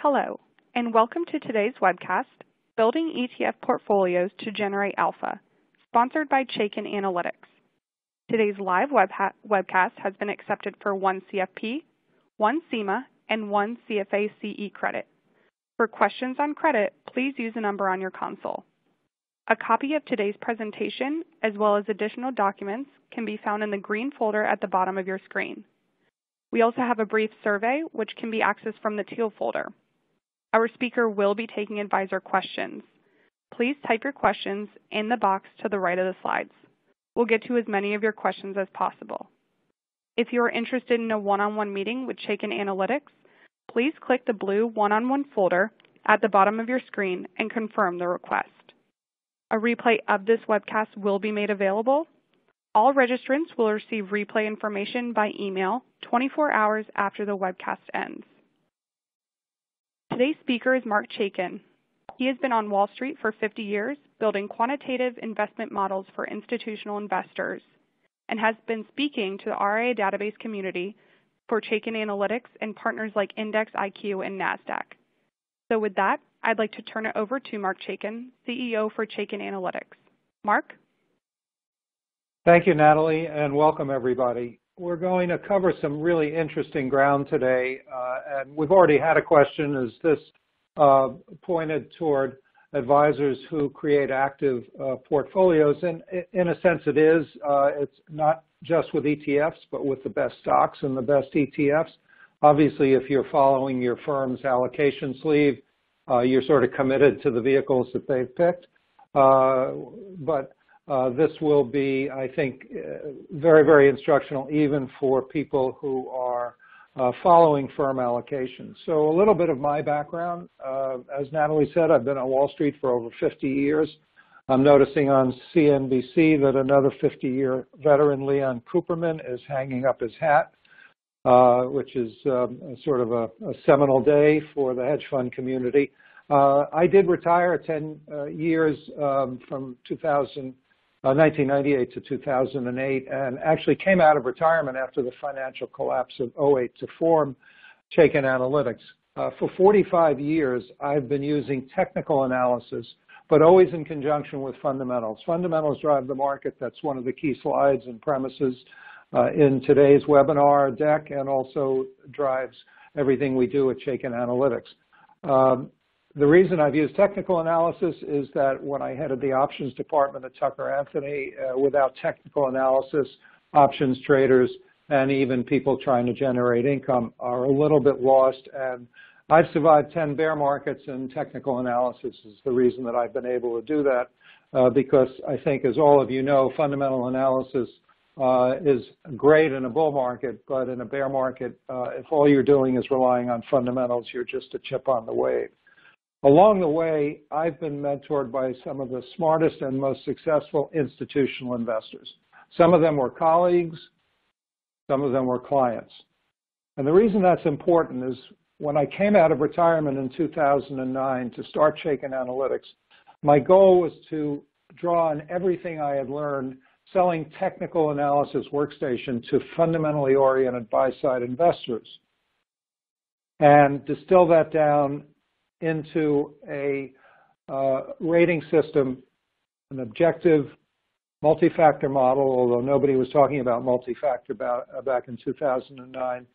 Hello, and welcome to today's webcast, Building ETF Portfolios to Generate Alpha, sponsored by Chaikin Analytics. Today's live web webcast has been accepted for one CFP, one CIMA, and one CFA CE credit. For questions on credit, please use the number on your console. A copy of today's presentation, as well as additional documents, can be found in the green folder at the bottom of your screen. We also have a brief survey, which can be accessed from the teal folder. Our speaker will be taking advisor questions. Please type your questions in the box to the right of the slides. We'll get to as many of your questions as possible. If you are interested in a one-on-one -on -one meeting with Chaikin Analytics, please click the blue one-on-one -on -one folder at the bottom of your screen and confirm the request. A replay of this webcast will be made available. All registrants will receive replay information by email 24 hours after the webcast ends. Today's speaker is Marc Chaikin. He has been on Wall Street for 50 years, building quantitative investment models for institutional investors, and has been speaking to the RIA database community for Chaikin Analytics and partners like Index IQ and NASDAQ. So with that, I'd like to turn it over to Marc Chaikin, CEO for Chaikin Analytics. Marc? Thank you, Natalie, and welcome everybody. We're going to cover some really interesting ground today, uh, and we've already had a question, is this uh, pointed toward advisors who create active uh, portfolios? And in a sense it is. Uh, it's not just with ETFs, but with the best stocks and the best ETFs. Obviously, if you're following your firm's allocation sleeve, uh, you're sort of committed to the vehicles that they've picked. Uh, but uh, this will be, I think, uh, very, very instructional even for people who are uh, following firm allocations. So a little bit of my background. Uh, as Natalie said, I've been on Wall Street for over 50 years. I'm noticing on CNBC that another 50-year veteran, Leon Cooperman, is hanging up his hat, uh, which is um, sort of a, a, seminal day for the hedge fund community. I did retire 10 years um, from 2000 uh, 1998 to 2008, and actually came out of retirement after the financial collapse of 08 to form Chaikin Analytics. Uh, for 45 years, I've been using technical analysis, but always in conjunction with fundamentals. Fundamentals drive the market. That's one of the key slides and premises uh, in today's webinar deck, and also drives everything we do at Chaikin Analytics. Um, the reason I've used technical analysis is that when I headed the options department at Tucker Anthony, uh, without technical analysis, options traders and even people trying to generate income are a little bit lost. And I've survived 10 bear markets and technical analysis is the reason that I've been able to do that uh, because I think, as all of you know, fundamental analysis uh, is great in a bull market, but in a bear market, uh, if all you're doing is relying on fundamentals, you're just a chip on the wave. Along the way, I've been mentored by some of the smartest and most successful institutional investors. Some of them were colleagues, some of them were clients. And the reason that's important is when I came out of retirement in 2009 to start Chaikin Analytics, my goal was to draw on everything I had learned selling technical analysis workstation to fundamentally oriented buy-side investors and distill that down into a uh, rating system, an objective multi-factor model, although nobody was talking about multi-factor uh, back in 2009.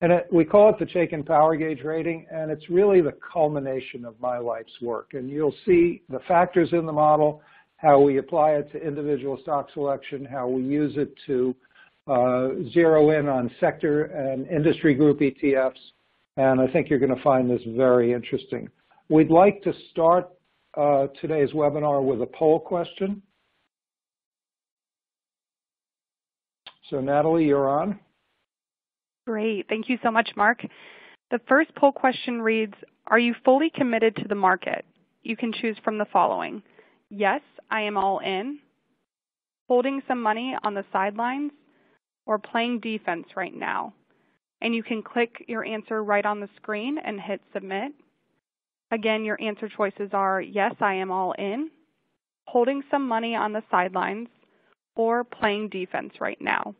And it, we call it the Chaikin Power Gauge rating, and it's really the culmination of my life's work. And you'll see the factors in the model, how we apply it to individual stock selection, how we use it to uh, zero in on sector and industry group ETFs, and I think you're going to find this very interesting. We'd like to start uh, today's webinar with a poll question. So Natalie, you're on. Great. Thank you so much, Marc. The first poll question reads, are you fully committed to the market? You can choose from the following. Yes, I am all in, holding some money on the sidelines, or playing defense right now and you can click your answer right on the screen and hit submit. Again, your answer choices are yes, I am all in, holding some money on the sidelines, or playing defense right now.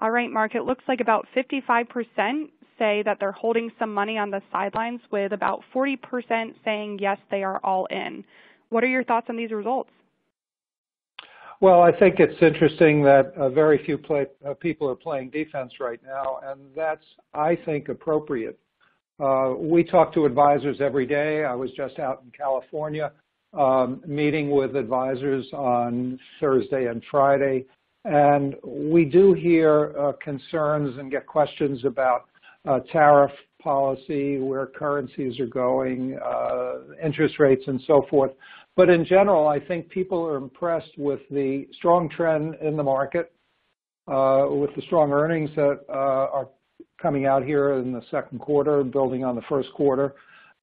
All right, Marc, it looks like about 55% say that they're holding some money on the sidelines with about 40% saying yes, they are all in. What are your thoughts on these results? Well, I think it's interesting that uh, very few play, uh, people are playing defense right now, and that's, I think, appropriate. Uh, we talk to advisors every day. I was just out in California um, meeting with advisors on Thursday and Friday, and we do hear uh, concerns and get questions about uh, tariff policy, where currencies are going, uh, interest rates, and so forth. But in general, I think people are impressed with the strong trend in the market, uh, with the strong earnings that uh, are coming out here in the second quarter, building on the first quarter.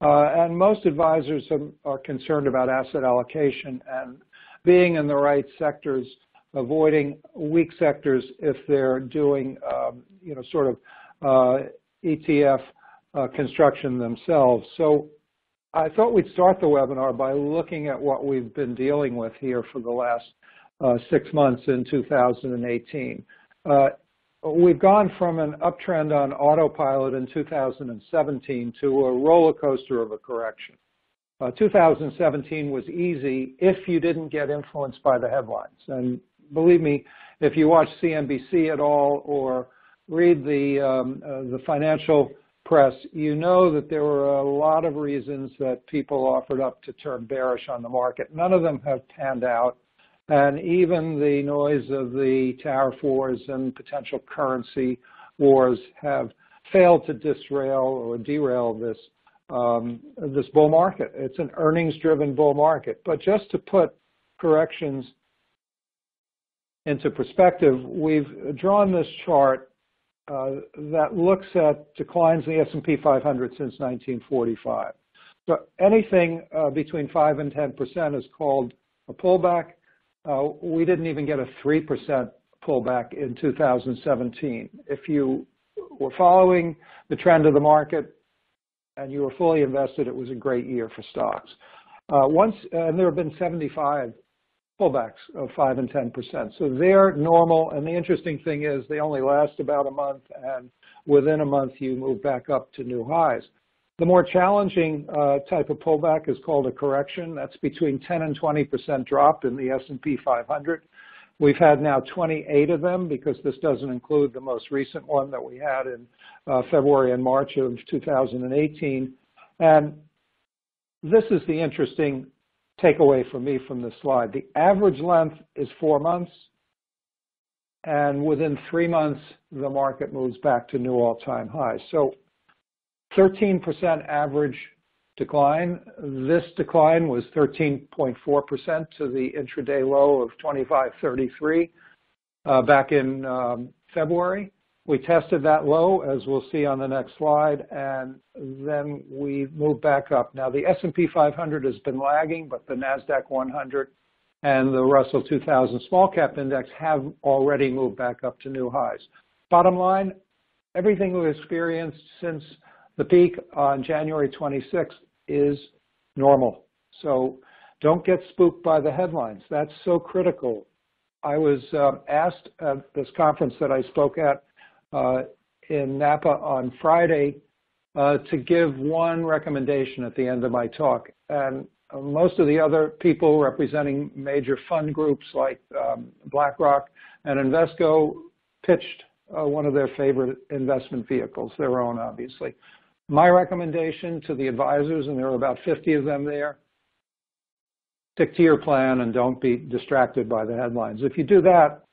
Uh, and most advisors are concerned about asset allocation and being in the right sectors, avoiding weak sectors if they're doing, um, you know, sort of uh, ETF uh, construction themselves. So I thought we'd start the webinar by looking at what we've been dealing with here for the last uh, six months in 2018. Uh, we've gone from an uptrend on autopilot in 2017 to a roller coaster of a correction. Uh, 2017 was easy if you didn't get influenced by the headlines. And believe me, if you watch CNBC at all or read the, um, uh, the financial press, you know that there were a lot of reasons that people offered up to turn bearish on the market. None of them have panned out. And even the noise of the tariff wars and potential currency wars have failed to disrail or derail this um, this bull market. It's an earnings-driven bull market. But just to put corrections into perspective, we've drawn this chart that looks at declines in the S&P 500 since 1945. So anything uh, between 5 and 10% is called a pullback. Uh, we didn't even get a 3% pullback in 2017. If you were following the trend of the market and you were fully invested, it was a great year for stocks. Uh, once, and there have been 75 pullbacks of 5 and 10%. So they're normal, and the interesting thing is they only last about a month, and within a month you move back up to new highs. The more challenging uh, type of pullback is called a correction. That's between 10 and 20% drop in the S&P 500. We've had now 28 of them because this doesn't include the most recent one that we had in uh, February and March of 2018. And this is the interesting takeaway for me from this slide. The average length is four months, and within three months, the market moves back to new all-time highs. So 13% average decline. This decline was 13.4% to the intraday low of 25.33 uh, back in um, February. We tested that low, as we'll see on the next slide, and then we moved back up. Now, the S&P 500 has been lagging, but the NASDAQ 100 and the Russell 2000 Small Cap Index have already moved back up to new highs. Bottom line, everything we've experienced since the peak on January 26th is normal. So don't get spooked by the headlines. That's so critical. I was uh, asked at this conference that I spoke at in Napa on Friday uh, to give one recommendation at the end of my talk. And uh, most of the other people representing major fund groups like um, BlackRock and Invesco pitched uh, one of their favorite investment vehicles, their own obviously. My recommendation to the advisors, and there are about 50 of them there, stick to your plan and don't be distracted by the headlines. If you do that,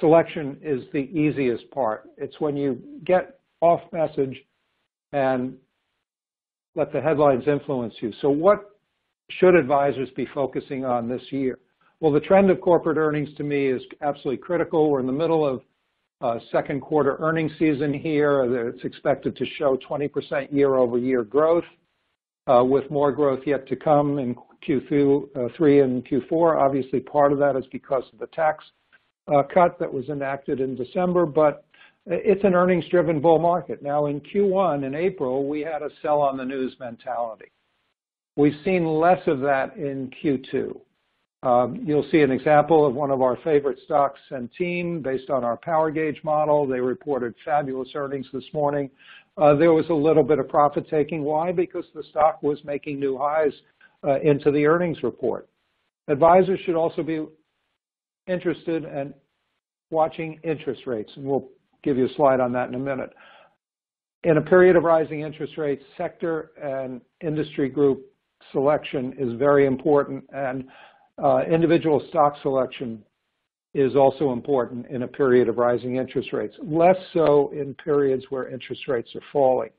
selection is the easiest part. It's when you get off message and let the headlines influence you. So what should advisors be focusing on this year? Well, the trend of corporate earnings to me is absolutely critical. We're in the middle of uh, second quarter earnings season here. It's expected to show 20% year over year growth uh, with more growth yet to come in Q3 uh, and Q4. Obviously, part of that is because of the tax uh, cut that was enacted in December, but it's an earnings-driven bull market. Now, in Q1, in April, we had a sell on the news mentality. We've seen less of that in Q2. Um, you'll see an example of one of our favorite stocks, Centene, based on our power gauge model. They reported fabulous earnings this morning. Uh, there was a little bit of profit taking. Why? Because the stock was making new highs uh, into the earnings report. Advisors should also be interested in watching interest rates, and we'll give you a slide on that in a minute. In a period of rising interest rates, sector and industry group selection is very important, and uh, individual stock selection is also important in a period of rising interest rates, less so in periods where interest rates are falling.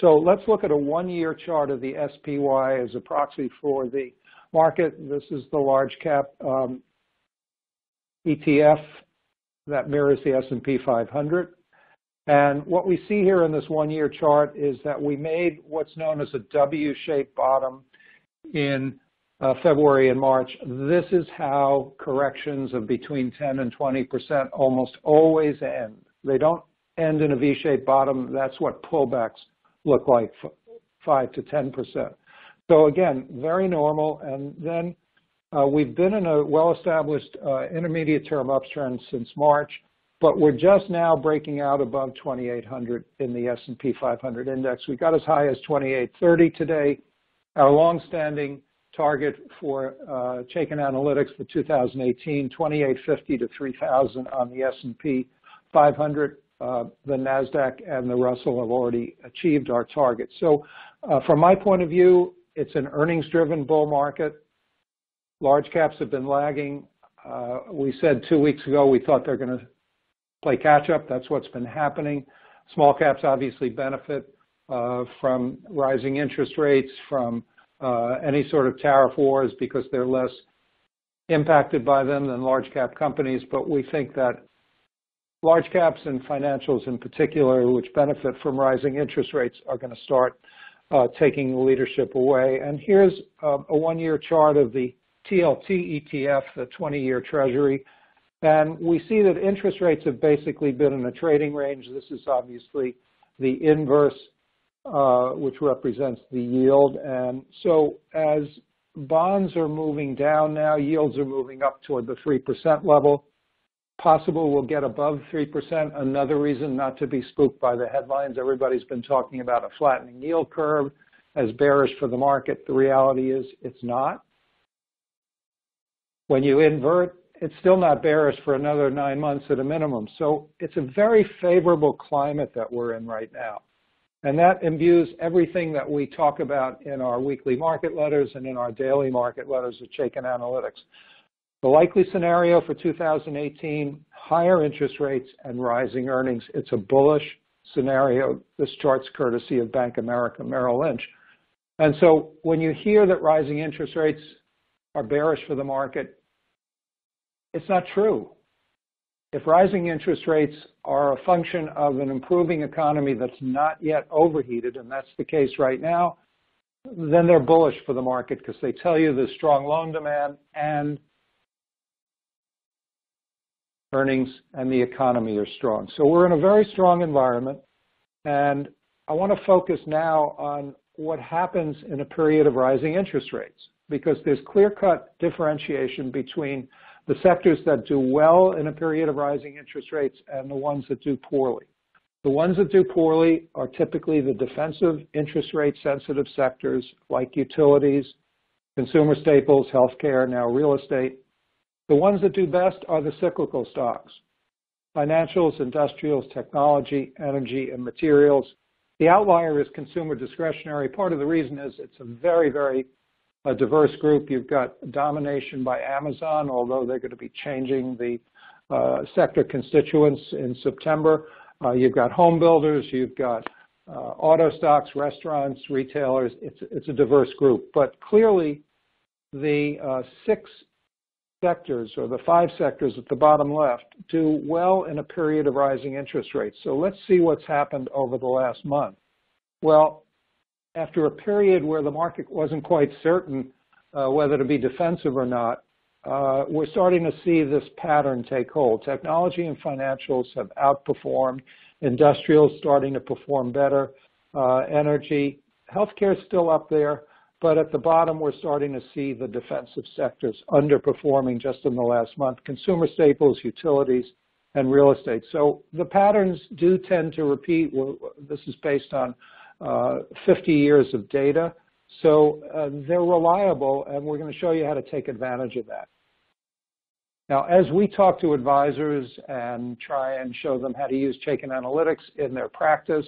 So let's look at a one-year chart of the SPY as a proxy for the market. This is the large cap um, ETF that mirrors the S&P 500. And what we see here in this one-year chart is that we made what's known as a W-shaped bottom in uh, February and March, this is how corrections of between 10 and 20% almost always end. They don't end in a V-shaped bottom. That's what pullbacks look like, 5 to 10%. So again, very normal. And then uh, we've been in a well-established uh, intermediate-term uptrend since March, but we're just now breaking out above 2,800 in the S&P 500 index. We got as high as 2,830 today. Our long-standing target for uh, Chaikin Analytics for 2018, 2850 to 3000 on the S&P 500. Uh, the NASDAQ and the Russell have already achieved our target. So uh, from my point of view, it's an earnings-driven bull market. Large caps have been lagging. Uh, we said two weeks ago we thought they're going to play catch-up. That's what's been happening. Small caps obviously benefit uh, from rising interest rates, from uh, any sort of tariff wars because they're less impacted by them than large cap companies. But we think that large caps and financials in particular, which benefit from rising interest rates, are going to start uh, taking the leadership away. And here's uh, a one-year chart of the TLT ETF, the 20-year Treasury. And we see that interest rates have basically been in a trading range. This is obviously the inverse uh, which represents the yield. And so as bonds are moving down now, yields are moving up toward the 3% level. Possible we'll get above 3%. Another reason not to be spooked by the headlines. Everybody's been talking about a flattening yield curve as bearish for the market. The reality is it's not. When you invert, it's still not bearish for another nine months at a minimum. So it's a very favorable climate that we're in right now. And that imbues everything that we talk about in our weekly market letters and in our daily market letters at Chaikin Analytics. The likely scenario for 2018, higher interest rates and rising earnings. It's a bullish scenario. This chart's courtesy of Bank America Merrill Lynch. And so when you hear that rising interest rates are bearish for the market, it's not true. If rising interest rates are a function of an improving economy that's not yet overheated, and that's the case right now, then they're bullish for the market because they tell you there's strong loan demand and earnings and the economy are strong. So we're in a very strong environment, and I want to focus now on what happens in a period of rising interest rates because there's clear-cut differentiation between the sectors that do well in a period of rising interest rates and the ones that do poorly. The ones that do poorly are typically the defensive interest rate sensitive sectors like utilities, consumer staples, healthcare, now real estate. The ones that do best are the cyclical stocks, financials, industrials, technology, energy, and materials. The outlier is consumer discretionary. Part of the reason is it's a very, very a diverse group. You've got domination by Amazon, although they're going to be changing the uh, sector constituents in September. Uh, you've got home builders, you've got uh, auto stocks, restaurants, retailers. It's, it's a diverse group. But clearly, the uh, six sectors or the five sectors at the bottom left do well in a period of rising interest rates. So let's see what's happened over the last month. Well, after a period where the market wasn't quite certain uh, whether to be defensive or not, uh, we're starting to see this pattern take hold. Technology and financials have outperformed. Industrials starting to perform better. Uh, energy. Healthcare is still up there, but at the bottom, we're starting to see the defensive sectors underperforming just in the last month, consumer staples, utilities, and real estate. So the patterns do tend to repeat. This is based on 50 years of data. So uh, they're reliable, and we're going to show you how to take advantage of that. Now, as we talk to advisors and try and show them how to use Chaikin Analytics in their practice,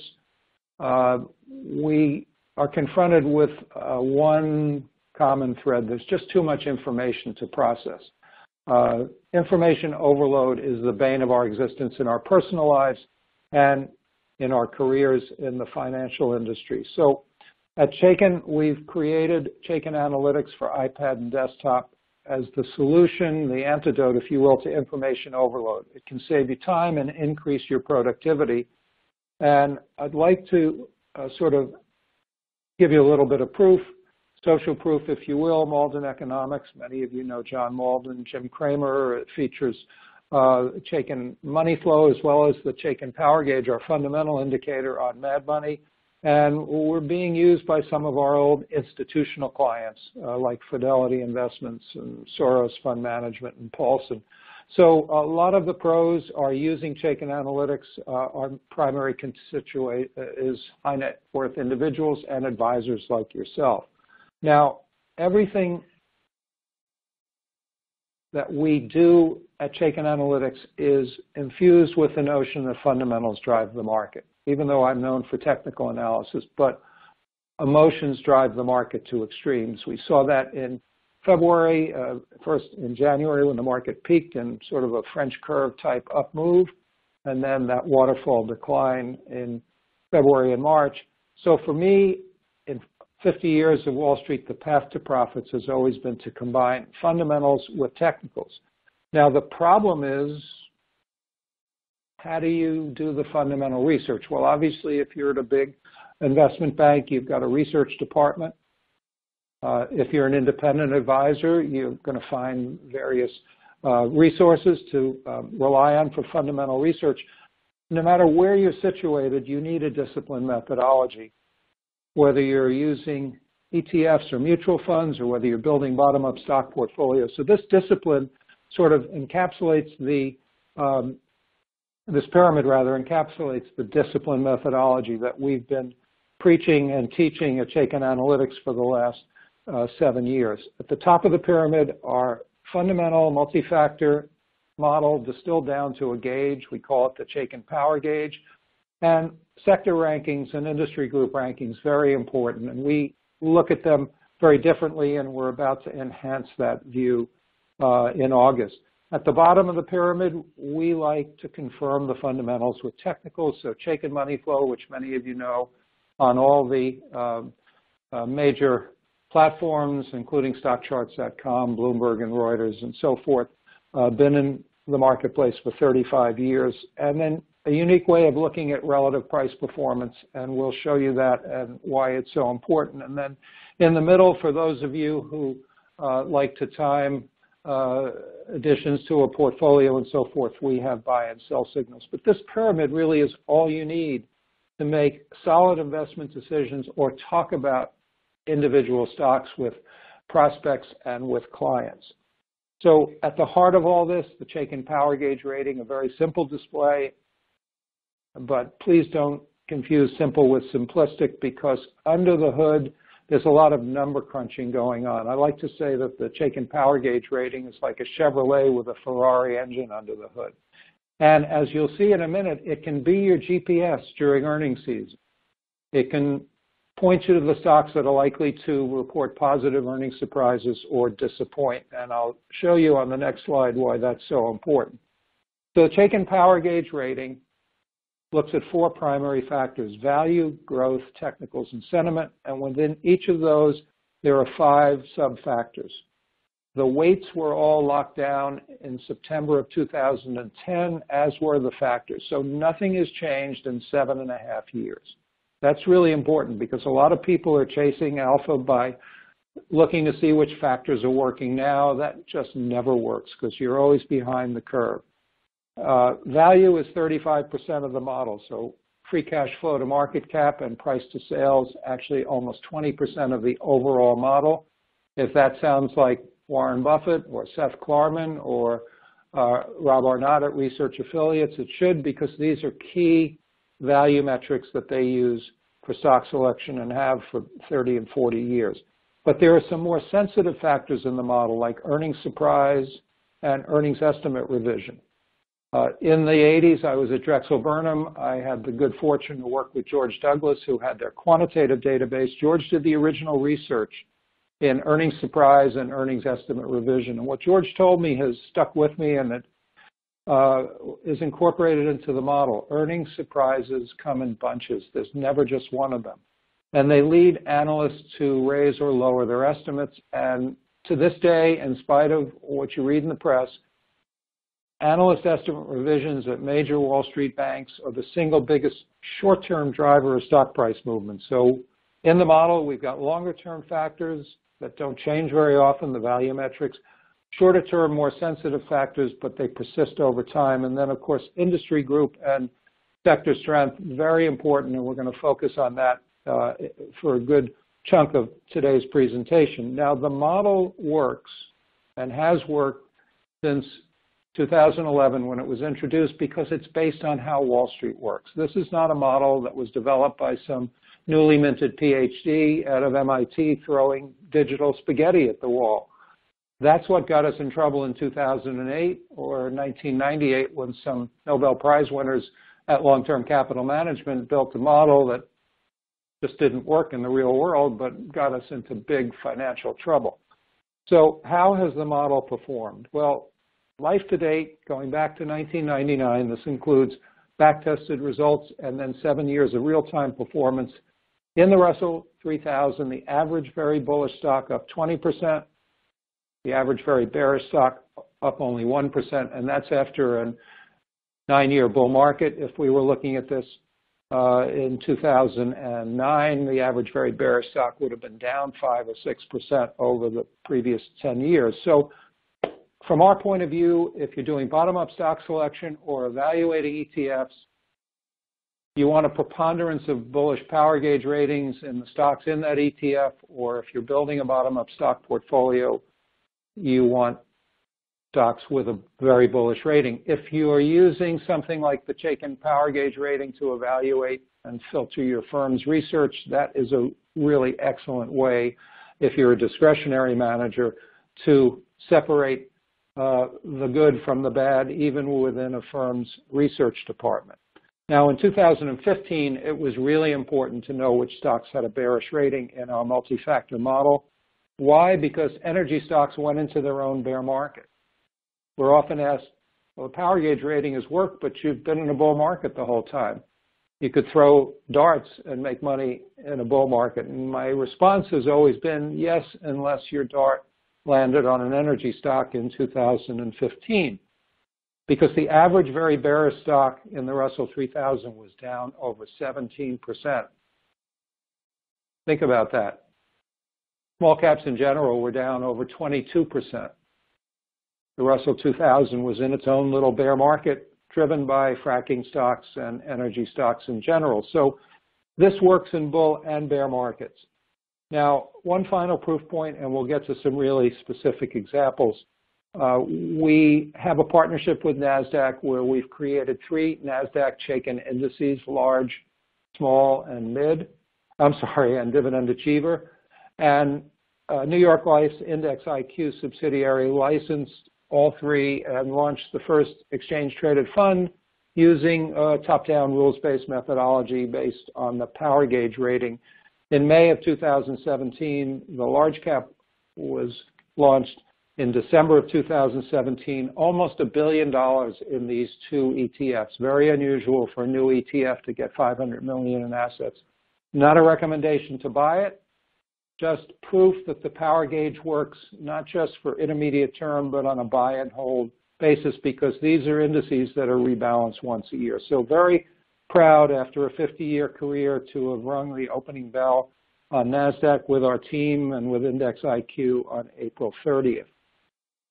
uh, we are confronted with uh, one common thread. There's just too much information to process. Uh, information overload is the bane of our existence in our personal lives and in our careers in the financial industry. So at Chaikin, we've created Chaikin Analytics for iPad and desktop as the solution, the antidote, if you will, to information overload. It can save you time and increase your productivity. And I'd like to uh, sort of give you a little bit of proof, social proof, if you will, Mauldin Economics. Many of you know John Mauldin, Jim Cramer. It features uh, Chaikin Money Flow as well as the Chaikin Power Gauge, our fundamental indicator on Mad Money. And we're being used by some of our old institutional clients uh, like Fidelity Investments and Soros Fund Management and Paulson. So a lot of the pros are using Chaikin Analytics. Uh, our primary constituent is high net worth individuals and advisors like yourself. Now, everything that we do at Chaikin Analytics is infused with the notion that fundamentals drive the market, even though I'm known for technical analysis, but emotions drive the market to extremes. We saw that in February, uh, first in January when the market peaked in sort of a French curve type up move, and then that waterfall decline in February and March. So for me, in 50 years of Wall Street, the path to profits has always been to combine fundamentals with technicals. Now the problem is, how do you do the fundamental research? Well, obviously, if you're at a big investment bank, you've got a research department. Uh, if you're an independent advisor, you're going to find various uh, resources to um, rely on for fundamental research. No matter where you're situated, you need a disciplined methodology. Whether you're using ETFs or mutual funds or whether you're building bottom-up stock portfolios. So this discipline sort of encapsulates the, um, this pyramid rather encapsulates the discipline methodology that we've been preaching and teaching at Chaikin Analytics for the last uh, seven years. At the top of the pyramid are fundamental multi-factor model distilled down to a gauge. We call it the Chaikin Power Gauge. And sector rankings and industry group rankings, very important. And we look at them very differently, and we're about to enhance that view uh, in August. At the bottom of the pyramid, we like to confirm the fundamentals with technicals. So Chaikin Money Flow, which many of you know on all the um, uh, major platforms, including StockCharts.com, Bloomberg, and Reuters, and so forth. Uh, been in the marketplace for 35 years. And then a unique way of looking at relative price performance, and we'll show you that and why it's so important. And then in the middle, for those of you who uh, like to time uh, additions to a portfolio and so forth, we have buy and sell signals. But this pyramid really is all you need to make solid investment decisions or talk about individual stocks with prospects and with clients. So at the heart of all this, the Chaikin Power Gauge rating, a very simple display, but please don't confuse simple with simplistic because under the hood, there's a lot of number crunching going on. I like to say that the Chaikin Power Gauge rating is like a Chevrolet with a Ferrari engine under the hood. And as you'll see in a minute, it can be your GPS during earnings season. It can point you to the stocks that are likely to report positive earnings surprises or disappoint. And I'll show you on the next slide why that's so important. So the Chaikin Power Gauge rating looks at four primary factors, value, growth, technicals, and sentiment. And within each of those, there are five sub-factors. The weights were all locked down in September of 2010, as were the factors. So nothing has changed in seven and a half years. That's really important because a lot of people are chasing alpha by looking to see which factors are working now. That just never works because you're always behind the curve. Uh, value is 35% of the model. So free cash flow to market cap and price to sales, actually almost 20% of the overall model. If that sounds like Warren Buffett or Seth Klarman or uh, Rob Arnott at Research Affiliates, it should because these are key value metrics that they use for stock selection and have for 30 and 40 years. But there are some more sensitive factors in the model like earnings surprise and earnings estimate revision. Uh, in the 80s, I was at Drexel Burnham. I had the good fortune to work with George Douglas, who had their quantitative database. George did the original research in earnings surprise and earnings estimate revision. And what George told me has stuck with me and it uh, is incorporated into the model. Earnings surprises come in bunches. There's never just one of them. And they lead analysts to raise or lower their estimates. And to this day, in spite of what you read in the press, analyst estimate revisions at major Wall Street banks are the single biggest short-term driver of stock price movement. So in the model, we've got longer-term factors that don't change very often, the value metrics, shorter-term, more sensitive factors, but they persist over time. And then, of course, industry group and sector strength, very important, and we're going to focus on that uh, for a good chunk of today's presentation. Now, the model works and has worked since 2011 when it was introduced because it's based on how Wall Street works. This is not a model that was developed by some newly minted PhD out of MIT throwing digital spaghetti at the wall. That's what got us in trouble in 2008 or 1998 when some Nobel Prize winners at long-term capital management built a model that just didn't work in the real world but got us into big financial trouble. So how has the model performed? Well, life to date, going back to 1999, this includes back-tested results and then seven years of real-time performance. In the Russell 3000, the average very bullish stock up 20%, the average very bearish stock up only 1%, and that's after a nine-year bull market. If we were looking at this uh, in 2009, the average very bearish stock would have been down 5 or 6% over the previous 10 years. So from our point of view, if you're doing bottom-up stock selection or evaluating ETFs, you want a preponderance of bullish power gauge ratings in the stocks in that ETF, or if you're building a bottom-up stock portfolio, you want stocks with a very bullish rating. If you are using something like the Chaikin Power Gauge rating to evaluate and filter your firm's research, that is a really excellent way, if you're a discretionary manager, to separate uh, the good from the bad, even within a firm's research department. Now, in 2015, it was really important to know which stocks had a bearish rating in our multi-factor model. Why? Because energy stocks went into their own bear market. We're often asked, well, the power gauge rating has worked, but you've been in a bull market the whole time. You could throw darts and make money in a bull market. And my response has always been, yes, unless your dart landed on an energy stock in 2015 because the average very bearish stock in the Russell 3000 was down over 17%. Think about that. Small caps in general were down over 22%. The Russell 2000 was in its own little bear market driven by fracking stocks and energy stocks in general. So this works in bull and bear markets. Now, one final proof point, and we'll get to some really specific examples. Uh, we have a partnership with NASDAQ where we've created three NASDAQ Chaikin indices, large, small, and mid. I'm sorry, and dividend achiever. And uh, New York Life's Index IQ subsidiary licensed all three and launched the first exchange-traded fund using top-down rules-based methodology based on the power gauge rating in May of 2017, the large cap was launched. In December of 2017, almost a billion dollars in these two ETFs. Very unusual for a new ETF to get 500 million in assets. Not a recommendation to buy it, just proof that the power gauge works not just for intermediate term, but on a buy and hold basis because these are indices that are rebalanced once a year. So very proud after a 50-year career to have rung the opening bell on NASDAQ with our team and with Index IQ on April 30th.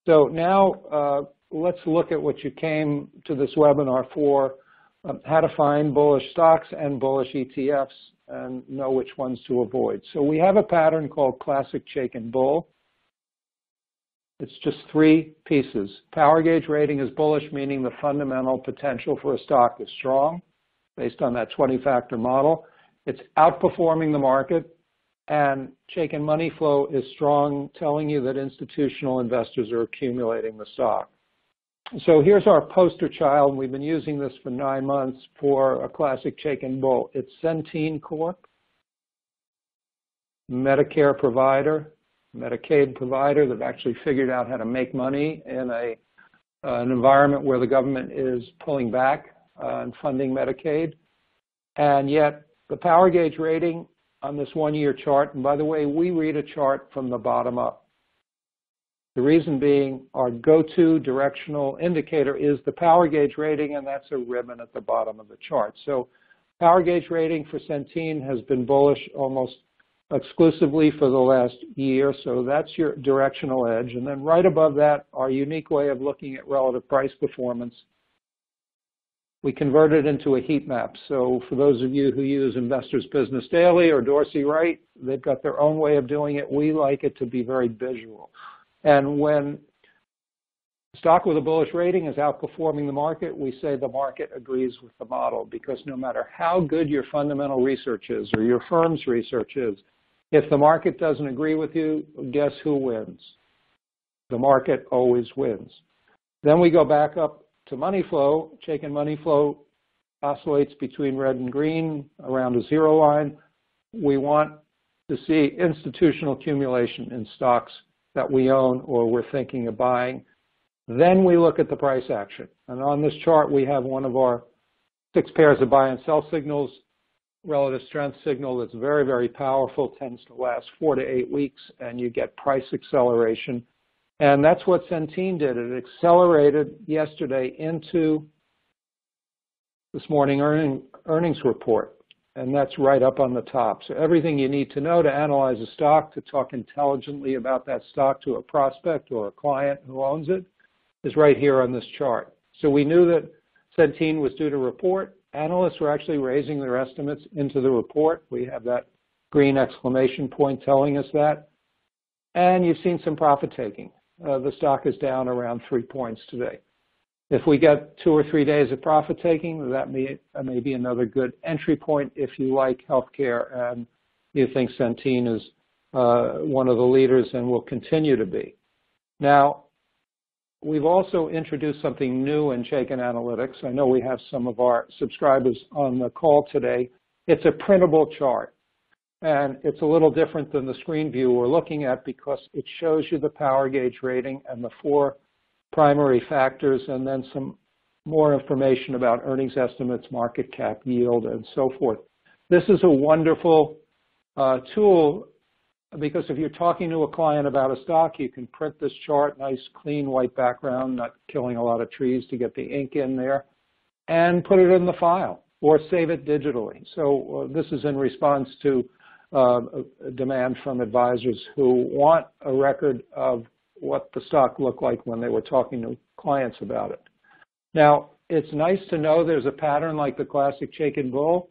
So now uh, let's look at what you came to this webinar for. um, how to find bullish stocks and bullish ETFs and know which ones to avoid. So we have a pattern called Classic Chaikin Bull. It's just three pieces. Power gauge rating is bullish, meaning the fundamental potential for a stock is strong based on that 20-factor model. It's outperforming the market, and Chaikin money flow is strong, telling you that institutional investors are accumulating the stock. So here's our poster child, and we've been using this for nine months for a classic Chaikin bull. It's Centene Corp, Medicare provider, Medicaid provider that actually figured out how to make money in a, an environment where the government is pulling back and funding Medicaid. And yet the power gauge rating on this one-year chart, and by the way, we read a chart from the bottom up. The reason being our go-to directional indicator is the power gauge rating, and that's a ribbon at the bottom of the chart. So power gauge rating for Centene has been bullish almost exclusively for the last year, so that's your directional edge. And then right above that, our unique way of looking at relative price performance. We convert it into a heat map. So for those of you who use Investors Business Daily or Dorsey Wright, they've got their own way of doing it. We like it to be very visual. And when stock with a bullish rating is outperforming the market, we say the market agrees with the model because no matter how good your fundamental research is or your firm's research is, if the market doesn't agree with you, guess who wins? The market always wins. Then we go back up to money flow. Chaikin money flow oscillates between red and green around a zero line. We want to see institutional accumulation in stocks that we own or we're thinking of buying. Then we look at the price action. And on this chart, we have one of our six pairs of buy and sell signals, relative strength signal that's very, very powerful, tends to last four to eight weeks, and you get price acceleration. And that's what Centene did. It accelerated yesterday into this morning earning, earnings report and that's right up on the top. So everything you need to know to analyze a stock, to talk intelligently about that stock to a prospect or a client who owns it, is right here on this chart. So we knew that Centene was due to report. Analysts were actually raising their estimates into the report. We have that green exclamation point telling us that. And you've seen some profit taking. Uh, the stock is down around three points today. If we get two or three days of profit taking, that may, that may be another good entry point if you like healthcare and you think Centene is uh, one of the leaders and will continue to be. Now, we've also introduced something new in Chaikin Analytics. I know we have some of our subscribers on the call today. It's a printable chart. And it's a little different than the screen view we're looking at because it shows you the power gauge rating and the four primary factors, and then some more information about earnings estimates, market cap, yield, and so forth. This is a wonderful uh, tool because if you're talking to a client about a stock, you can print this chart, nice clean white background, not killing a lot of trees to get the ink in there, and put it in the file or save it digitally. So uh, this is in response to Um, demand from advisors who want a record of what the stock looked like when they were talking to clients about it. Now, it's nice to know there's a pattern like the classic Chaikin bull,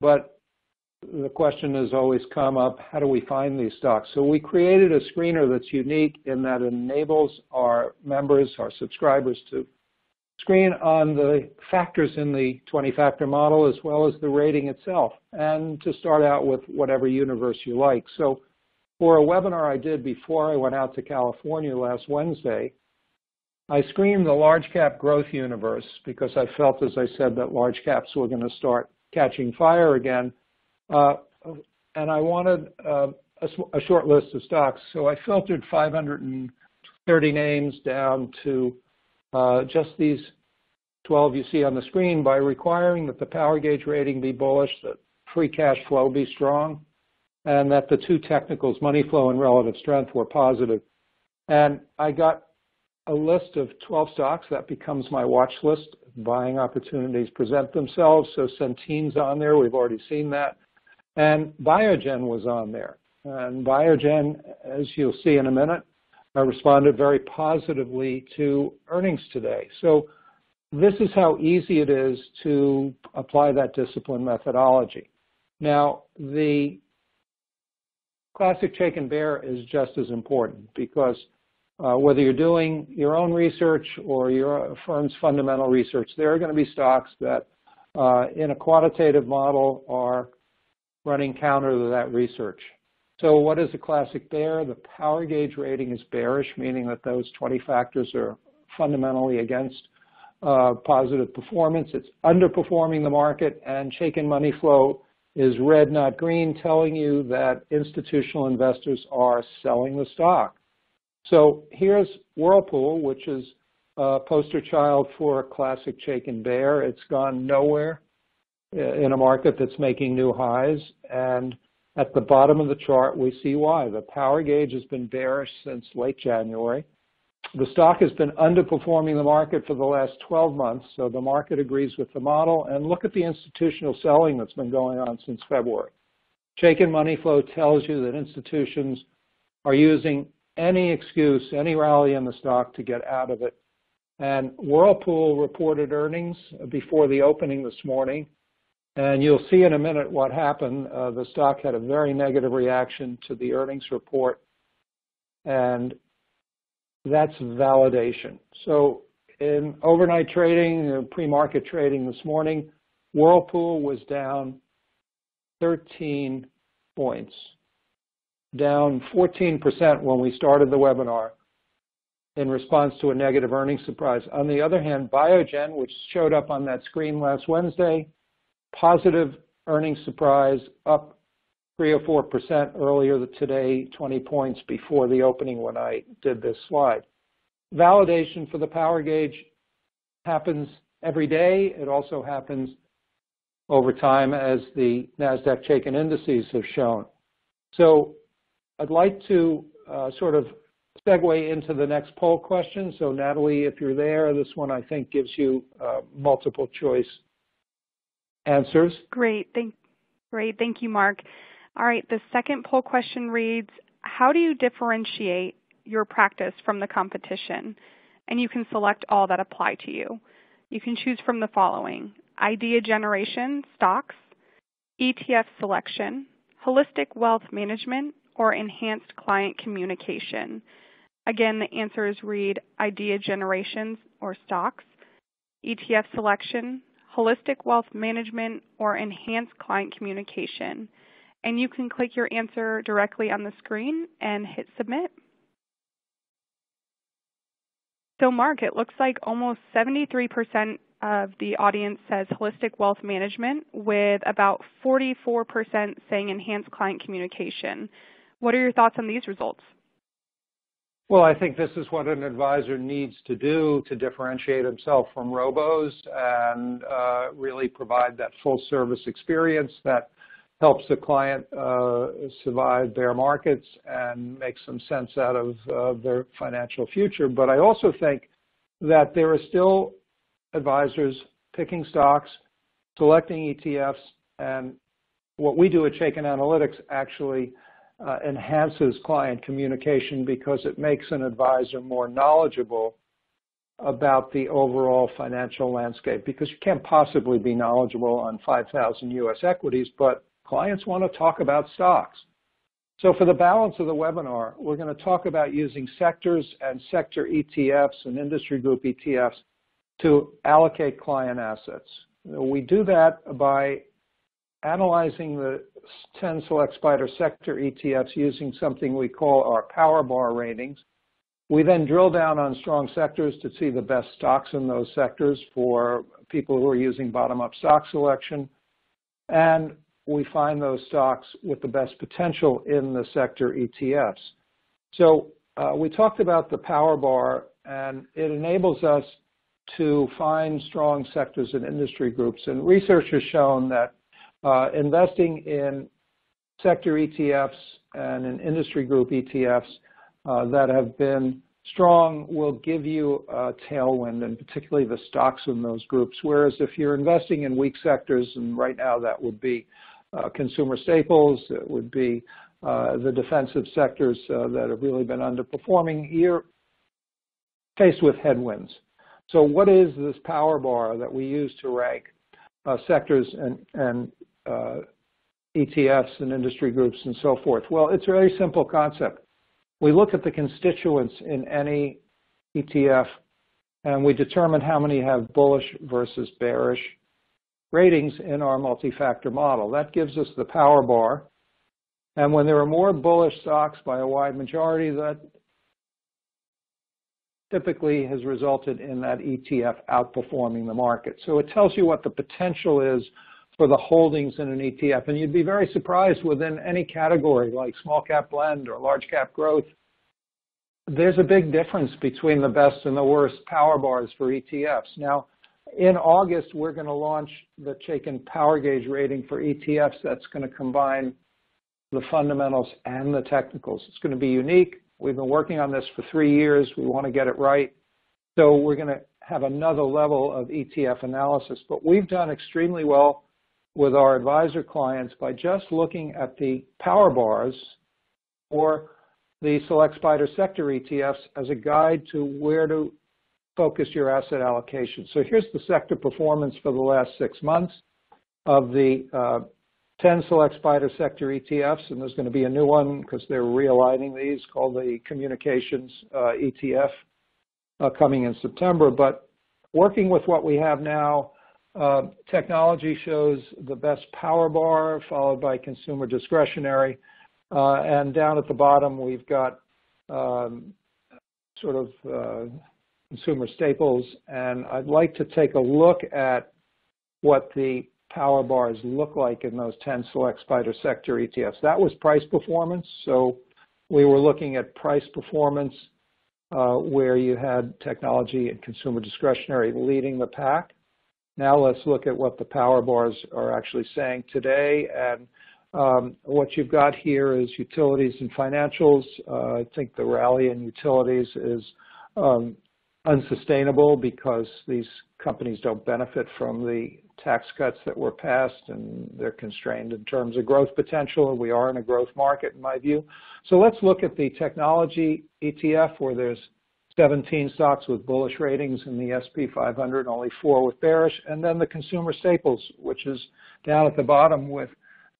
but the question has always come up, how do we find these stocks? So we created a screener that's unique in that it enables our members, our subscribers to screen on the factors in the 20-factor model as well as the rating itself, and to start out with whatever universe you like. So for a webinar I did before I went out to California last Wednesday, I screened the large cap growth universe because I felt, as I said, that large caps were going to start catching fire again. Uh, and I wanted uh, a, a, short list of stocks. So I filtered 530 names down to uh, just these 12 you see on the screen by requiring that the power gauge rating be bullish, that free cash flow be strong, and that the two technicals, money flow and relative strength, were positive. And I got a list of 12 stocks. That becomes my watch list. Buying opportunities present themselves. So Centene's on there. We've already seen that. And Biogen was on there. And Biogen, as you'll see in a minute, responded very positively to earnings today. So this is how easy it is to apply that discipline methodology. Now, the classic Chaikin Bear is just as important because uh, whether you're doing your own research or your firm's fundamental research, there are going to be stocks that uh, in a quantitative model are running counter to that research. So what is a classic bear? The power gauge rating is bearish, meaning that those 20 factors are fundamentally against uh, positive performance. It's underperforming the market, and Chaikin money flow is red, not green, telling you that institutional investors are selling the stock. So here's Whirlpool, which is a poster child for a classic Chaikin Bear. It's gone nowhere uh, in a market that's making new highs. And at the bottom of the chart, we see why. The power gauge has been bearish since late January. The stock has been underperforming the market for the last 12 months, so the market agrees with the model. And look at the institutional selling that's been going on since February. Chaikin money flow tells you that institutions are using any excuse, any rally in the stock to get out of it. And Whirlpool reported earnings before the opening this morning. And you'll see in a minute what happened. Uh, the stock had a very negative reaction to the earnings report. And that's validation. So in overnight trading, pre-market trading this morning, Whirlpool was down 13 points, down 14% when we started the webinar in response to a negative earnings surprise. On the other hand, Biogen, which showed up on that screen last Wednesday, positive earnings surprise, up 3 or 4% earlier today, 20 points before the opening when I did this slide. Validation for the power gauge happens every day. It also happens over time as the NASDAQ Chaikin indices have shown. So I'd like to uh, sort of segue into the next poll question. So Natalie, if you're there, this one I think gives you uh, multiple choice answers. Great. Thank, great. Thank you, Marc. All right, the second poll question reads, how do you differentiate your practice from the competition? And you can select all that apply to you. You can choose from the following, idea generation, stocks, ETF selection, holistic wealth management, or enhanced client communication. Again, the answers read idea generations or stocks, ETF selection, holistic wealth management, or enhanced client communication and you can click your answer directly on the screen and hit submit. So Marc, it looks like almost 73% of the audience says holistic wealth management with about 44% saying enhanced client communication. What are your thoughts on these results? Well, I think this is what an advisor needs to do to differentiate himself from robos and uh, really provide that full service experience that helps the client uh, survive bear markets and make some sense out of uh, their financial future. But I also think that there are still advisors picking stocks, selecting ETFs, and what we do at Chaikin Analytics actually uh, enhances client communication because it makes an advisor more knowledgeable about the overall financial landscape because you can't possibly be knowledgeable on 5,000 U.S. equities, but clients want to talk about stocks. So for the balance of the webinar, we're going to talk about using sectors and sector ETFs and industry group ETFs to allocate client assets. We do that by analyzing the 10 Select SPDR sector ETFs using something we call our power bar ratings. We then drill down on strong sectors to see the best stocks in those sectors for people who are using bottom-up stock selection. And we find those stocks with the best potential in the sector ETFs. So uh, we talked about the power bar, and it enables us to find strong sectors and industry groups. And research has shown that uh, investing in sector ETFs and in industry group ETFs uh, that have been strong will give you a tailwind, and particularly the stocks in those groups. Whereas if you're investing in weak sectors, and right now that would be uh, consumer staples, it would be uh, the defensive sectors uh, that have really been underperforming. You're faced with headwinds. So what is this power bar that we use to rank uh, sectors and, and uh, ETFs and industry groups and so forth? Well, it's a very simple concept. We look at the constituents in any ETF and we determine how many have bullish versus bearish ratings in our multi-factor model. That gives us the power bar. And when there are more bullish stocks by a wide majority, that typically has resulted in that ETF outperforming the market. So it tells you what the potential is for the holdings in an ETF. And you'd be very surprised within any category like small cap blend or large cap growth. There's a big difference between the best and the worst power bars for ETFs. Now, in August, we're going to launch the Chaikin Power Gauge rating for ETFs that's going to combine the fundamentals and the technicals. It's going to be unique. We've been working on this for three years. We want to get it right. So we're going to have another level of ETF analysis. But we've done extremely well with our advisor clients by just looking at the power bars or the select SPDR sector ETFs as a guide to where to focus your asset allocation. So here's the sector performance for the last six months of the uh, 10 select SPDR sector ETFs, and there's going to be a new one because they're realigning these called the communications uh, ETF uh, coming in September. But working with what we have now, uh, technology shows the best power bar followed by consumer discretionary. Uh, and down at the bottom, we've got um, sort of uh, consumer staples. And I'd like to take a look at what the power bars look like in those 10 select SPDR sector ETFs. That was price performance. So we were looking at price performance uh, where you had technology and consumer discretionary leading the pack. Now let's look at what the power bars are actually saying today. And um, what you've got here is utilities and financials. Uh, I think the rally in utilities is um, unsustainable because these companies don't benefit from the tax cuts that were passed and they're constrained in terms of growth potential. And we are in a growth market in my view. So let's look at the technology ETF where there's 17 stocks with bullish ratings in the S&P 500, only four with bearish, and then the consumer staples, which is down at the bottom with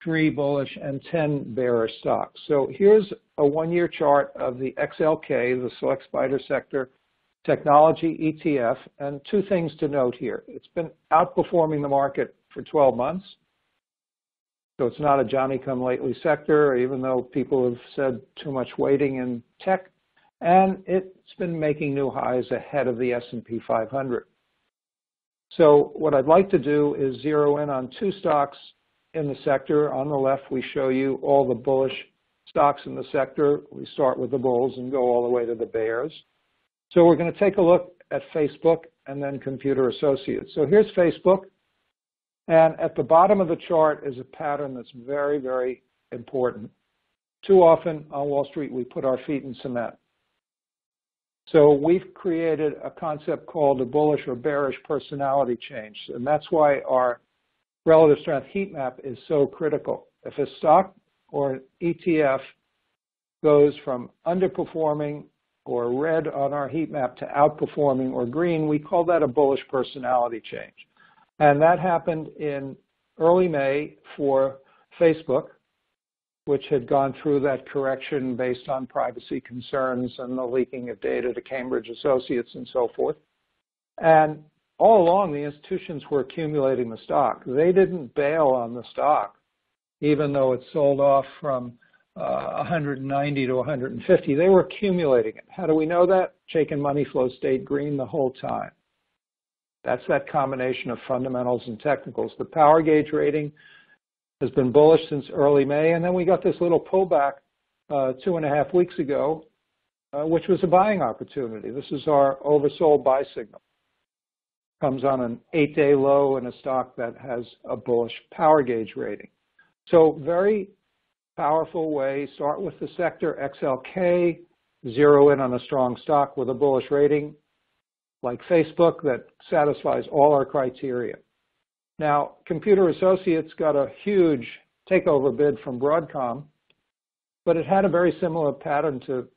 three bullish and 10 bearish stocks. So here's a one-year chart of the XLK, the Select SPDR Sector technology ETF, and two things to note here. It's been outperforming the market for 12 months, so it's not a Johnny-come-lately sector, even though people have said too much waiting in tech, and it's been making new highs ahead of the S&P 500. So what I'd like to do is zero in on two stocks in the sector. On the left, we show you all the bullish stocks in the sector. We start with the bulls and go all the way to the bears. So we're going to take a look at Facebook and then Computer Associates. So here's Facebook. And at the bottom of the chart is a pattern that's very, very important. Too often on Wall Street, we put our feet in cement. So we've created a concept called a bullish or bearish personality change. And that's why our relative strength heat map is so critical. If a stock or an ETF goes from underperforming or red on our heat map to outperforming or green, we call that a bullish personality change. And that happened in early May for Facebook, which had gone through that correction based on privacy concerns and the leaking of data to Cambridge Associates and so forth. And all along, the institutions were accumulating the stock. They didn't bail on the stock, even though it sold off from uh, 190 to 150. They were accumulating it. How do we know that? Chaikin money flow stayed green the whole time. That's that combination of fundamentals and technicals. The power gauge rating has been bullish since early May, and then we got this little pullback uh, two and a half weeks ago, uh, which was a buying opportunity. This is our oversold buy signal. Comes on an eight-day low in a stock that has a bullish power gauge rating. So very powerful way. Start with the sector XLK, zero in on a strong stock with a bullish rating like Facebook that satisfies all our criteria. Now, Computer Associates got a huge takeover bid from Broadcom, but it had a very similar pattern to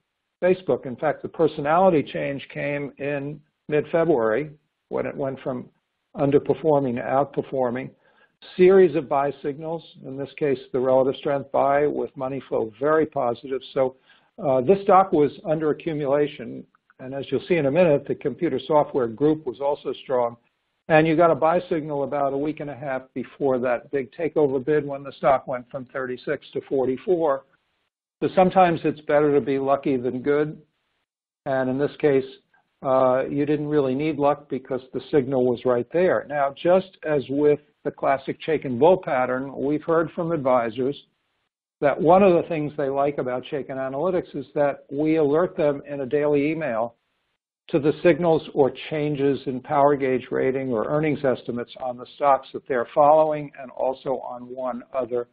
Facebook. In fact, the personality change came in mid-February when it went from underperforming to outperforming. Series of buy signals, in this case, the relative strength buy with money flow very positive. So uh, this stock was under accumulation. And as you'll see in a minute, the computer software group was also strong. And you got a buy signal about a week and a half before that big takeover bid when the stock went from 36 to 44. So sometimes it's better to be lucky than good. And in this case, uh, you didn't really need luck because the signal was right there. Now, just as with the classic Chaikin bull pattern, we've heard from advisors that one of the things they like about Chaikin Analytics is that we alert them in a daily email to the signals or changes in power gauge rating or earnings estimates on the stocks that they're following and also on one other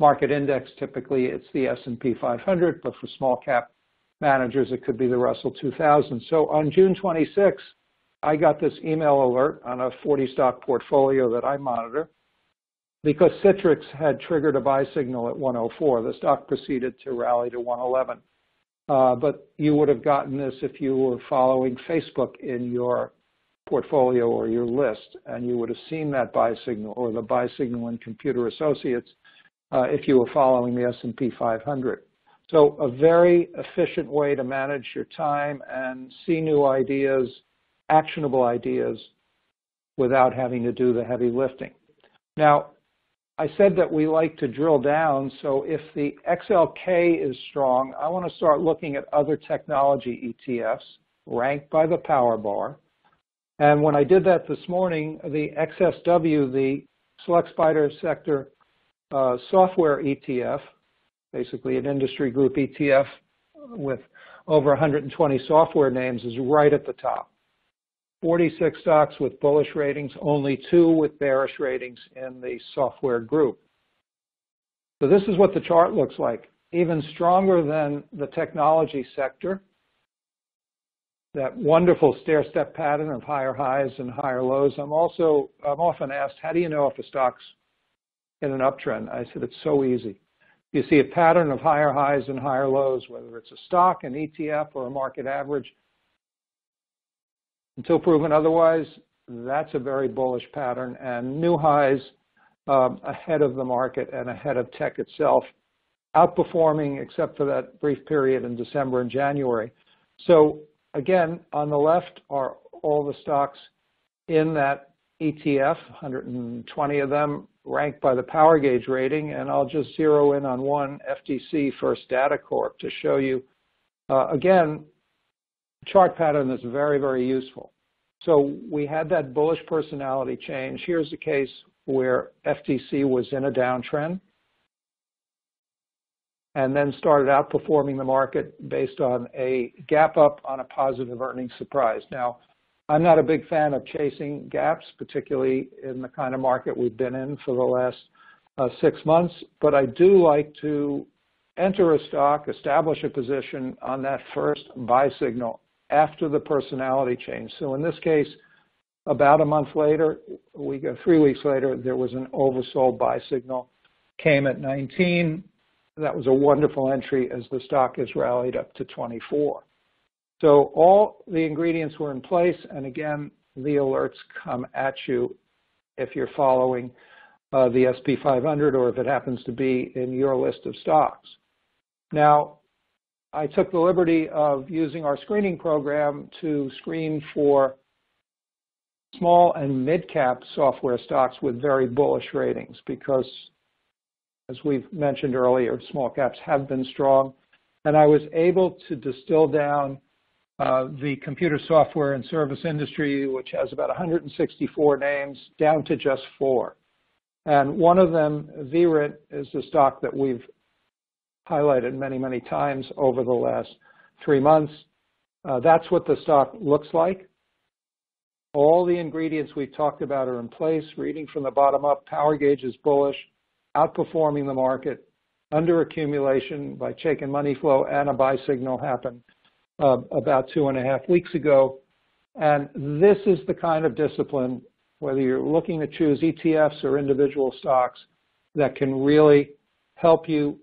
market index. Typically, it's the S&P 500, but for small cap managers, it could be the Russell 2000. So on June 26, I got this email alert on a 40 stock portfolio that I monitor because Citrix had triggered a buy signal at 104. The stock proceeded to rally to 111. Uh, but you would have gotten this if you were following Facebook in your portfolio or your list, and you would have seen that buy signal or the buy signal in Computer Associates uh, if you were following the S&P 500. So a very efficient way to manage your time and see new ideas, actionable ideas, without having to do the heavy lifting. Now, I said that we like to drill down, so if the XLK is strong, I want to start looking at other technology ETFs ranked by the power bar. And when I did that this morning, the XSW, the Select SPDR Sector uh, Software ETF, basically an industry group ETF with over 120 software names, is right at the top. 46 stocks with bullish ratings, only two with bearish ratings in the software group. So this is what the chart looks like. Even stronger than the technology sector. That wonderful stair-step pattern of higher highs and higher lows. I'm also I'm often asked, how do you know if a stock's in an uptrend? I said it's so easy. You see a pattern of higher highs and higher lows, whether it's a stock, an ETF, or a market average until proven otherwise, that's a very bullish pattern and new highs um, ahead of the market and ahead of tech itself, outperforming except for that brief period in December and January. So again, on the left are all the stocks in that ETF, 120 of them ranked by the power gauge rating, and I'll just zero in on one, FDC First Data Corp, to show you, uh, again, chart pattern that's very, very useful. So we had that bullish personality change. Here's a case where FDC was in a downtrend and then started outperforming the market based on a gap up on a positive earnings surprise. Now, I'm not a big fan of chasing gaps, particularly in the kind of market we've been in for the last uh, six months, but I do like to enter a stock, establish a position on that first buy signal after the personality change. So in this case, about a month later, we go three weeks later, there was an oversold buy signal, came at 19. That was a wonderful entry as the stock has rallied up to 24. So all the ingredients were in place, and again, the alerts come at you if you're following uh, the S&P 500 or if it happens to be in your list of stocks. Now, I took the liberty of using our screening program to screen for small and mid-cap software stocks with very bullish ratings because, as we've mentioned earlier, small caps have been strong. And I was able to distill down uh, the computer software and service industry, which has about 164 names, down to just four. And one of them, VRIT, is the stock that we've highlighted many, many times over the last three months. Uh, that's what the stock looks like. All the ingredients we've talked about are in place. Reading from the bottom up, power gauge is bullish, outperforming the market, under accumulation by Chaikin money flow, and a buy signal happened uh, about two and a half weeks ago. And this is the kind of discipline, whether you're looking to choose ETFs or individual stocks, that can really help you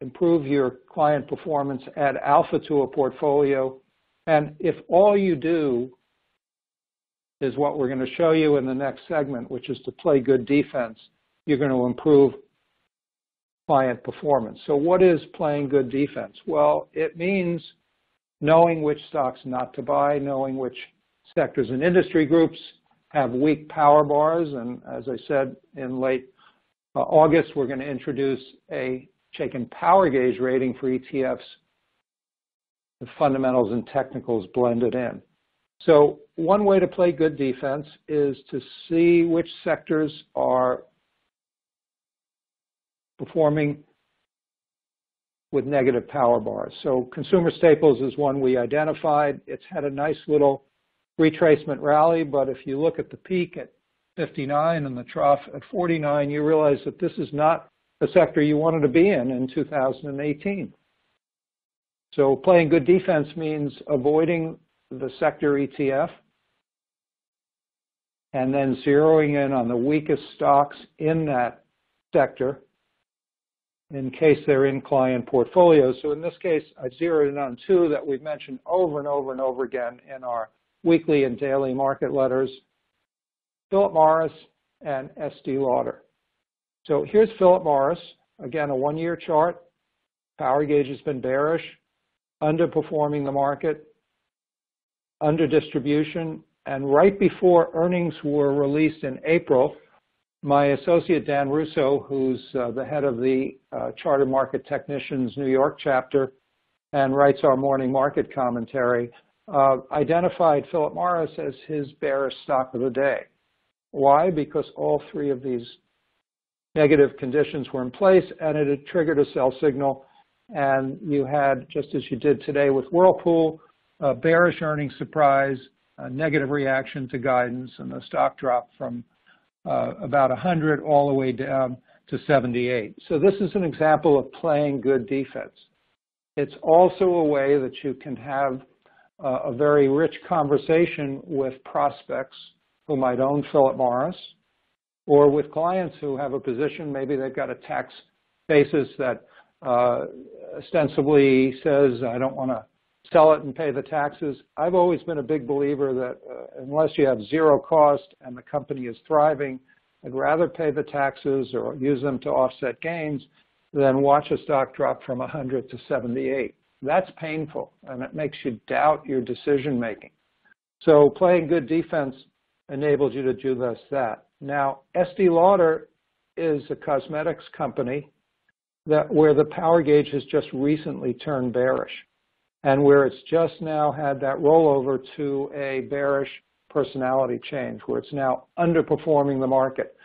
improve your client performance, add alpha to a portfolio, And if all you do is what we're going to show you in the next segment, which is to play good defense, you're going to improve client performance. So what is playing good defense? Well, it means knowing which stocks not to buy, knowing which sectors and industry groups have weak power bars. And as I said in late uh, August, we're going to introduce a Chaikin power gauge rating for ETFs, the fundamentals and technicals blended in. So one way to play good defense is to see which sectors are performing with negative power bars. So consumer staples is one we identified. It's had a nice little retracement rally, but if you look at the peak at 59 and the trough at 49, you realize that this is not a sector you wanted to be in in 2018. So playing good defense means avoiding the sector ETF and then zeroing in on the weakest stocks in that sector in case they're in client portfolios. So in this case, I zeroed in on two that we've mentioned over and over and over again in our weekly and daily market letters, Philip Morris and Estee Lauder. So here's Philip Morris, again, a one-year chart. Power gauge has been bearish, underperforming the market, under distribution, and right before earnings were released in April, my associate Dan Russo, who's uh, the head of the uh, Charter Market Technicians New York chapter and writes our morning market commentary, uh, identified Philip Morris as his bearish stock of the day. Why? Because all three of these negative conditions were in place and it had triggered a sell signal. And you had, just as you did today with Whirlpool, a bearish earnings surprise, a negative reaction to guidance, and the stock dropped from uh, about 100 all the way down to 78. So this is an example of playing good defense. It's also a way that you can have uh, a very rich conversation with prospects who might own Philip Morris or with clients who have a position, maybe they've got a tax basis that uh, ostensibly says, I don't want to sell it and pay the taxes. I've always been a big believer that uh, unless you have zero cost and the company is thriving, I'd rather pay the taxes or use them to offset gains than watch a stock drop from 100 to 78. That's painful, and it makes you doubt your decision making. So playing good defense enables you to do just that. Now, Estee Lauder is a cosmetics company that where the power gauge has just recently turned bearish and where it's just now had that rollover to a bearish personality change, where it's now underperforming the market.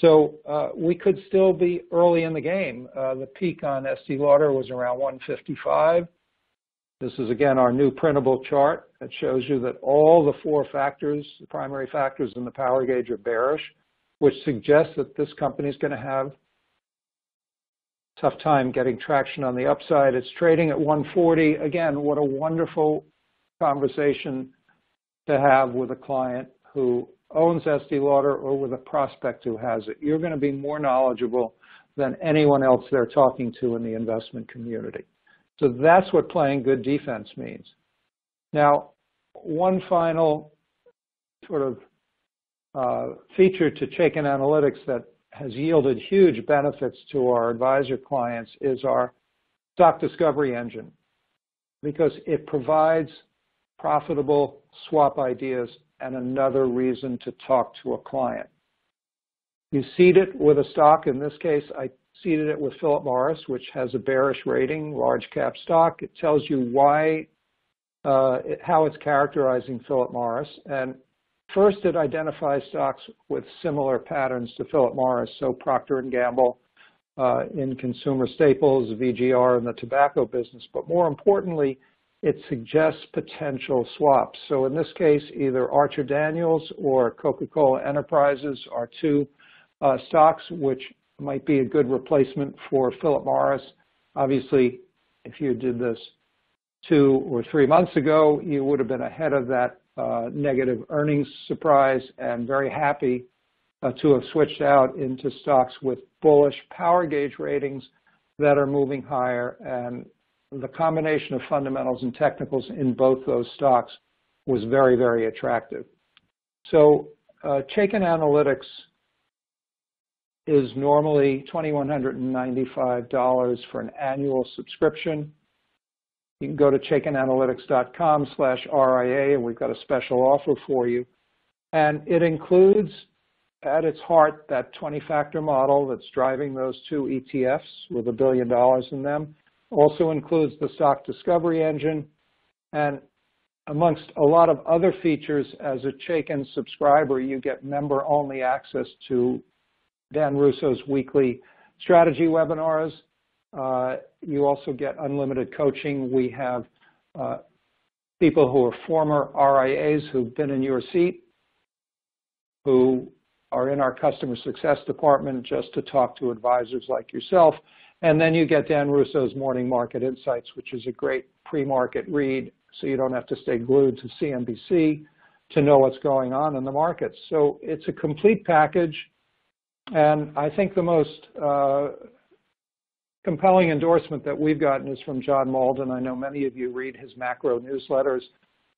So uh, we could still be early in the game. Uh, the peak on Estee Lauder was around 155. This is, again, our new printable chart that shows you that all the four factors, the primary factors in the power gauge are bearish, which suggests that this company is going to have tough time getting traction on the upside. It's trading at 140. Again, what a wonderful conversation to have with a client who owns Estee Lauder or with a prospect who has it. You're going to be more knowledgeable than anyone else they're talking to in the investment community. So that's what playing good defense means. Now, one final sort of uh, feature to Chaikin Analytics that has yielded huge benefits to our advisor clients is our stock discovery engine because it provides profitable swap ideas and another reason to talk to a client. You seed it with a stock. In this case, I seeded it with Philip Morris, which has a bearish rating, large cap stock. It tells you why, uh, it, how it's characterizing Philip Morris. And first, it identifies stocks with similar patterns to Philip Morris, so Procter & Gamble uh, in consumer staples, VGR in the tobacco business. But more importantly, it suggests potential swaps. So in this case, either Archer Daniels or Coca-Cola Enterprises are two uh, stocks which might be a good replacement for Philip Morris. Obviously, if you did this two or three months ago, you would have been ahead of that uh, negative earnings surprise and very happy uh, to have switched out into stocks with bullish power gauge ratings that are moving higher and the combination of fundamentals and technicals in both those stocks was very, very attractive. So uh, Analytics is normally $2,195 for an annual subscription. You can go to chaikinanalytics.com slash RIA, and we've got a special offer for you. And it includes, at its heart, that 20-factor model that's driving those two ETFs with a billion dollars in them. Also includes the stock discovery engine, and amongst a lot of other features, as a Chaikin subscriber, you get member-only access to Dan Russo's weekly strategy webinars. Uh, you also get unlimited coaching. We have uh, people who are former RIAs who've been in your seat, who are in our customer success department just to talk to advisors like yourself. And then you get Dan Russo's Morning Market Insights, which is a great pre-market read, so you don't have to stay glued to CNBC to know what's going on in the markets. So it's a complete package. And I think the most uh, compelling endorsement that we've gotten is from John Mauldin. I know many of you read his macro newsletters.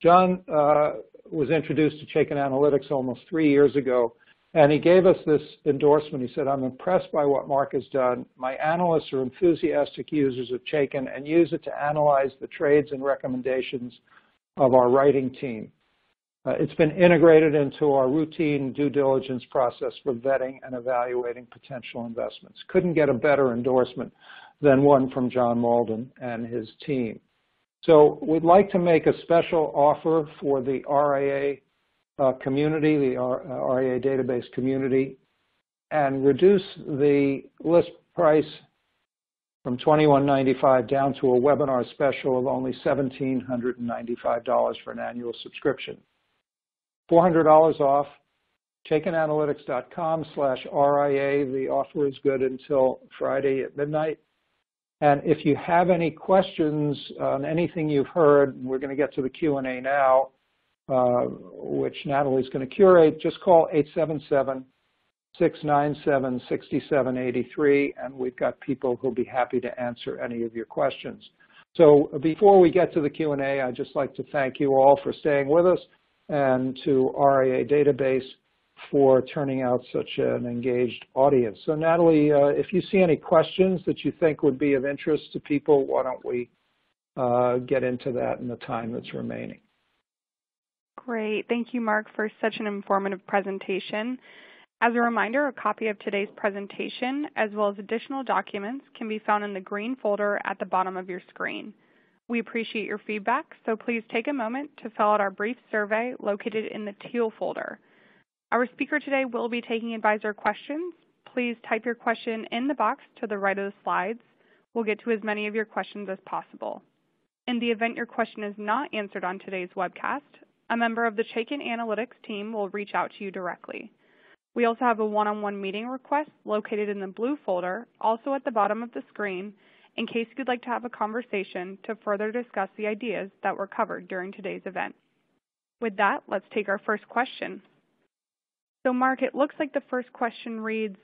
John uh, was introduced to Chaikin Analytics almost three years ago, and he gave us this endorsement. He said, I'm impressed by what Marc has done. My analysts are enthusiastic users of Chaikin and use it to analyze the trades and recommendations of our writing team. Uh, it's been integrated into our routine due diligence process for vetting and evaluating potential investments. Couldn't get a better endorsement than one from John Mauldin and his team. So we'd like to make a special offer for the RIA uh, community, the R uh, RIA database community, and reduce the list price from $21.95 down to a webinar special of only $1,795 for an annual subscription. $400 off, chaikinanalytics.com slash RIA. The offer is good until Friday at midnight. And if you have any questions on anything you've heard, we're going to get to the Q&A now, uh, which Natalie's going to curate, just call 877-697-6783, and we've got people who'll be happy to answer any of your questions. So before we get to the Q&A, I'd just like to thank you all for staying with us and to RIA Database for turning out such an engaged audience. So Natalie, uh, if you see any questions that you think would be of interest to people, why don't we uh, get into that in the time that's remaining. Great. Thank you, Marc, for such an informative presentation. As a reminder, a copy of today's presentation, as well as additional documents, can be found in the green folder at the bottom of your screen. We appreciate your feedback, so please take a moment to fill out our brief survey located in the teal folder. Our speaker today will be taking advisor questions. Please type your question in the box to the right of the slides. We'll get to as many of your questions as possible. In the event your question is not answered on today's webcast, a member of the Chaikin Analytics team will reach out to you directly. We also have a one-on-one -on -one meeting request located in the blue folder, also at the bottom of the screen, in case you'd like to have a conversation to further discuss the ideas that were covered during today's event. With that, let's take our first question. So Marc, it looks like the first question reads,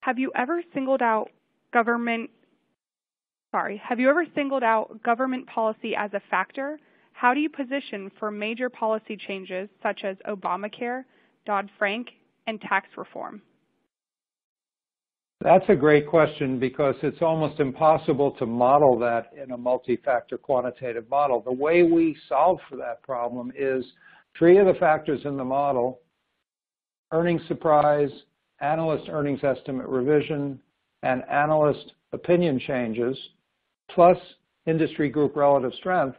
have you ever singled out government, sorry, have you ever singled out government policy as a factor? How do you position for major policy changes such as Obamacare, Dodd-Frank, and tax reform? That's a great question because it's almost impossible to model that in a multi-factor quantitative model. The way we solve for that problem is three of the factors in the model, earnings surprise, analyst earnings estimate revision, and analyst opinion changes, plus industry group relative strength,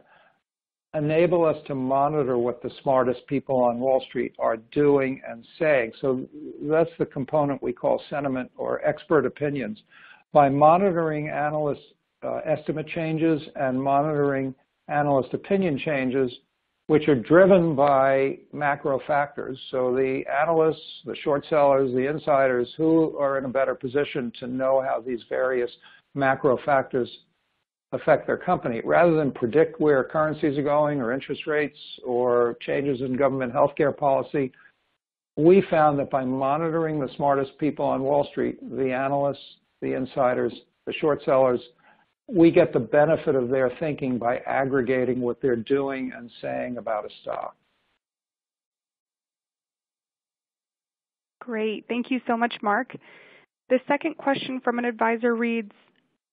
enable us to monitor what the smartest people on Wall Street are doing and saying. So that's the component we call sentiment or expert opinions. By monitoring analyst uh, estimate changes and monitoring analyst opinion changes, which are driven by macro factors. So the analysts, the short sellers, the insiders, who are in a better position to know how these various macro factors affect their company. Rather than predict where currencies are going or interest rates or changes in government healthcare policy, we found that by monitoring the smartest people on Wall Street, the analysts, the insiders, the short sellers, we get the benefit of their thinking by aggregating what they're doing and saying about a stock. Great. Thank you so much, Marc. The second question from an advisor reads,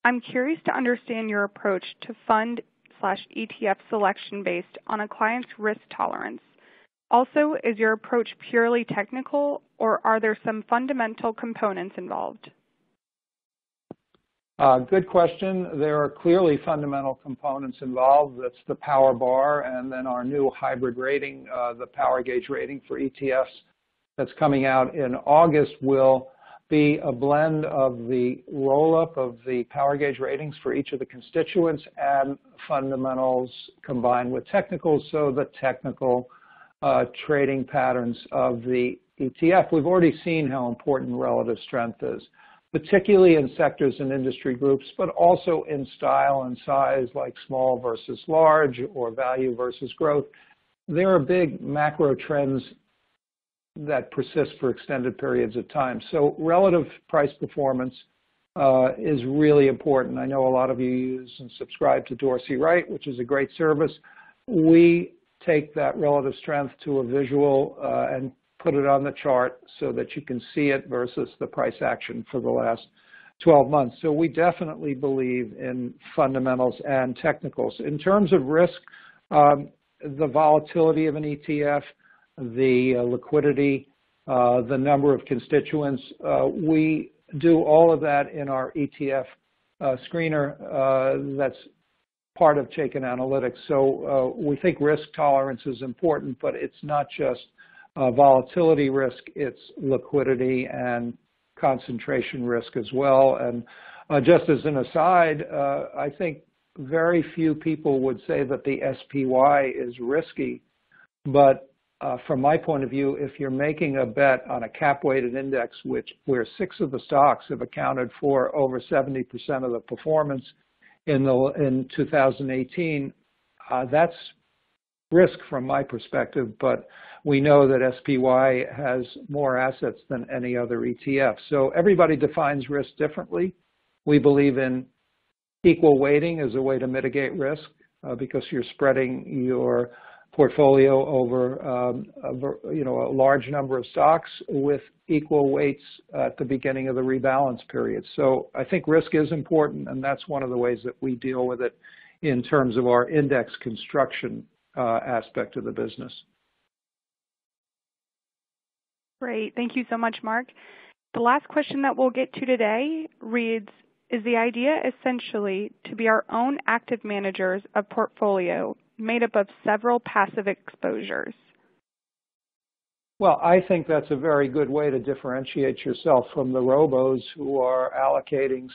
I'm curious to understand your approach to fund slash ETF selection based on a client's risk tolerance. Also, is your approach purely technical or are there some fundamental components involved? Uh, good question. There are clearly fundamental components involved. That's the power bar and then our new hybrid rating, uh, the power gauge rating for ETFs that's coming out in August will be a blend of the roll-up of the power gauge ratings for each of the constituents and fundamentals combined with technicals, so the technical uh, trading patterns of the ETF. We've already seen how important relative strength is, particularly in sectors and industry groups, but also in style and size like small versus large or value versus growth. There are big macro trends that persist for extended periods of time. So relative price performance uh, is really important. I know a lot of you use and subscribe to Dorsey Wright, which is a great service. We take that relative strength to a visual uh, and put it on the chart so that you can see it versus the price action for the last 12 months. So we definitely believe in fundamentals and technicals. In terms of risk, um, the volatility of an ETF, the uh, liquidity, uh, the number of constituents. Uh, we do all of that in our ETF screener that's part of Chaikin Analytics. So we think risk tolerance is important, but it's not just volatility risk, it's liquidity and concentration risk as well. And just as an aside, I think very few people would say that the SPY is risky, but uh, from my point of view, if you're making a bet on a cap-weighted index, which where six of the stocks have accounted for over 70% of the performance in the in 2018, uh, that's risk from my perspective. But we know that SPY has more assets than any other ETF. So everybody defines risk differently. We believe in equal weighting as a way to mitigate risk uh, because you're spreading your portfolio over um, a, you know, a large number of stocks with equal weights at the beginning of the rebalance period. So I think risk is important, and that's one of the ways that we deal with it in terms of our index construction uh, aspect of the business. Great. Thank you so much, Marc. The last question that we'll get to today reads, is the idea essentially to be our own active managers of portfolio made up of several passive exposures? Well, I think that's a very good way to differentiate yourself from the robos who are allocating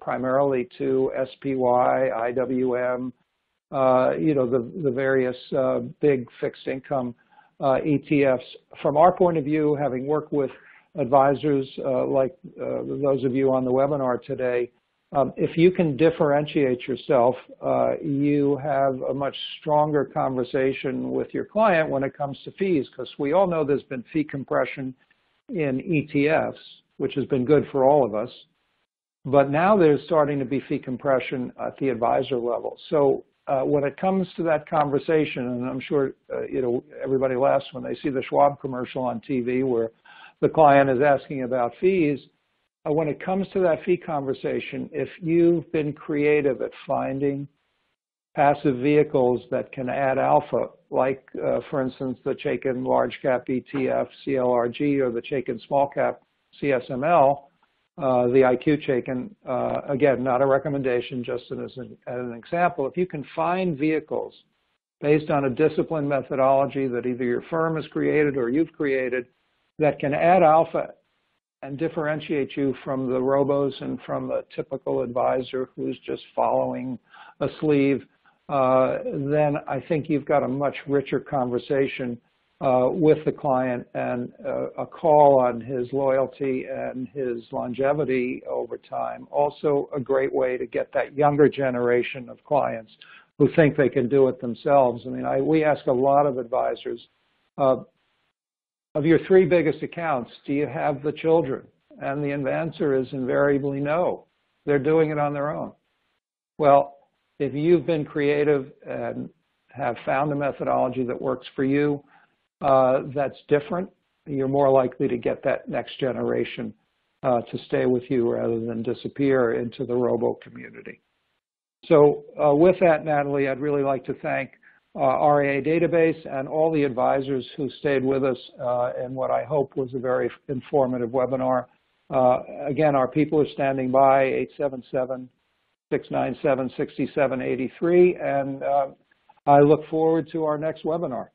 primarily to SPY, IWM, uh, you know, the, the various uh, big fixed income uh, ETFs. From our point of view, having worked with advisors uh, like uh, those of you on the webinar today, um, if you can differentiate yourself, uh, you have a much stronger conversation with your client when it comes to fees, because we all know there's been fee compression in ETFs, which has been good for all of us. But now there's starting to be fee compression at the advisor level. So uh, when it comes to that conversation, and I'm sure uh, you know everybody laughs when they see the Schwab commercial on TV where the client is asking about fees, when it comes to that fee conversation, if you've been creative at finding passive vehicles that can add alpha, like, uh, for instance, the Chaikin Large Cap ETF, CLRG, or the Chaikin Small Cap CSML, uh, the IQ Chaikin, uh, again, not a recommendation, just as an, as an example. If you can find vehicles based on a disciplined methodology that either your firm has created or you've created that can add alpha and differentiate you from the robos and from a typical advisor who's just following a sleeve, uh, then I think you've got a much richer conversation uh, with the client and uh, a call on his loyalty and his longevity over time. Also a great way to get that younger generation of clients who think they can do it themselves. I mean, I, we ask a lot of advisors, uh, of your three biggest accounts, do you have the children? And the answer is invariably no. They're doing it on their own. Well, if you've been creative and have found a methodology that works for you uh, that's different, you're more likely to get that next generation uh, to stay with you rather than disappear into the robo community. So uh, with that, Natalie, I'd really like to thank uh, RIA Database and all the advisors who stayed with us uh, in what I hope was a very informative webinar. Uh, again, our people are standing by, 877 697 6783, and I look forward to our next webinar.